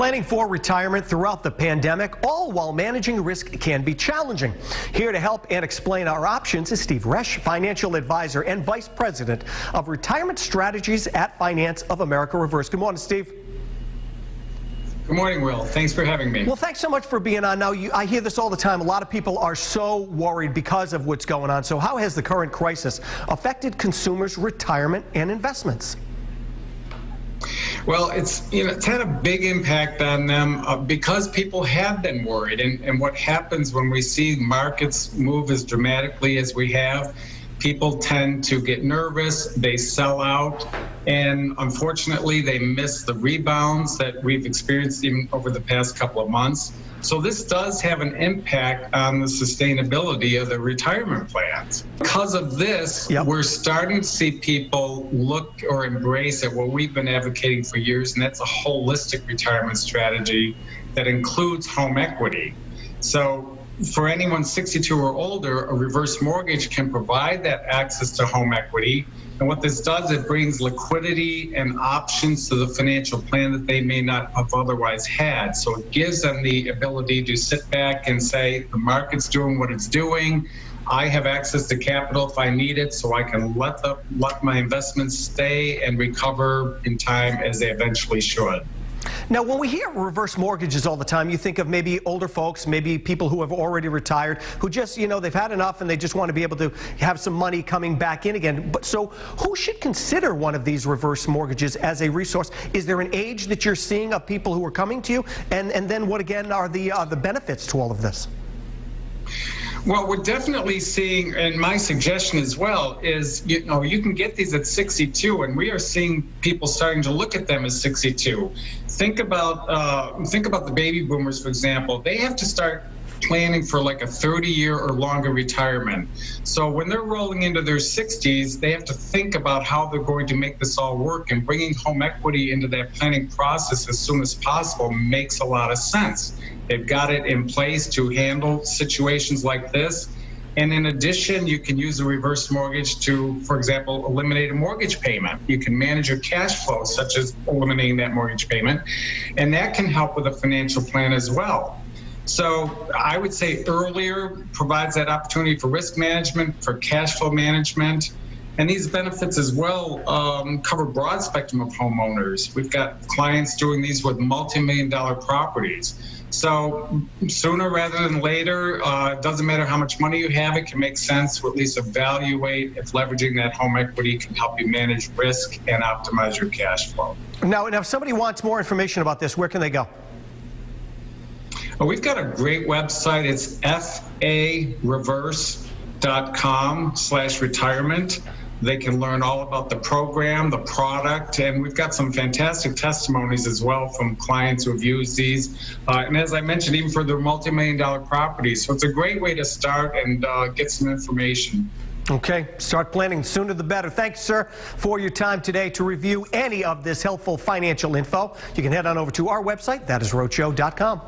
Planning for retirement throughout the pandemic, all while managing risk can be challenging. Here to help and explain our options is Steve Resch, financial advisor and vice president of retirement strategies at Finance of America Reverse. Good morning, Steve. Good morning, Will. Thanks for having me. Well, thanks so much for being on. Now, you, I hear this all the time. A lot of people are so worried because of what's going on. So, how has the current crisis affected consumers' retirement and investments? Well, it's you know it's had a big impact on them uh, because people have been worried, and and what happens when we see markets move as dramatically as we have, people tend to get nervous, they sell out, and unfortunately, they miss the rebounds that we've experienced even over the past couple of months. So this does have an impact on the sustainability of the retirement plans. Because of this, yep. we're starting to see people look or embrace at what we've been advocating for years, and that's a holistic retirement strategy that includes home equity. So for anyone 62 or older, a reverse mortgage can provide that access to home equity. And what this does, it brings liquidity and options to the financial plan that they may not have otherwise had. So it gives them the ability to sit back and say, the market's doing what it's doing. I have access to capital if I need it, so I can let the let my investments stay and recover in time as they eventually should. Now, when we hear reverse mortgages all the time, you think of maybe older folks, maybe people who have already retired, who just, you know, they've had enough and they just want to be able to have some money coming back in again. But so who should consider one of these reverse mortgages as a resource? Is there an age that you're seeing of people who are coming to you? And, and then what, again, are the, uh, the benefits to all of this? Well, we're definitely seeing, and my suggestion as well is, you know, you can get these at 62, and we are seeing people starting to look at them as 62. Think about, uh, think about the baby boomers, for example. They have to start planning for like a 30 year or longer retirement. So when they're rolling into their 60s, they have to think about how they're going to make this all work and bringing home equity into that planning process as soon as possible makes a lot of sense. They've got it in place to handle situations like this. And in addition, you can use a reverse mortgage to, for example, eliminate a mortgage payment. You can manage your cash flow, such as eliminating that mortgage payment. And that can help with a financial plan as well. So I would say earlier provides that opportunity for risk management, for cash flow management. And these benefits as well um, cover broad spectrum of homeowners. We've got clients doing these with multi-million dollar properties. So sooner rather than later, uh, it doesn't matter how much money you have, it can make sense to at least evaluate if leveraging that home equity can help you manage risk and optimize your cash flow. Now, now if somebody wants more information about this, where can they go? Well, we've got a great website. It's fareverse.com slash retirement. They can learn all about the program, the product, and we've got some fantastic testimonies as well from clients who have used these. Uh, and as I mentioned, even for their multi-million dollar properties. So it's a great way to start and uh, get some information. Okay, start planning sooner the better. Thanks, sir, for your time today to review any of this helpful financial info. You can head on over to our website, that is rhoshow.com.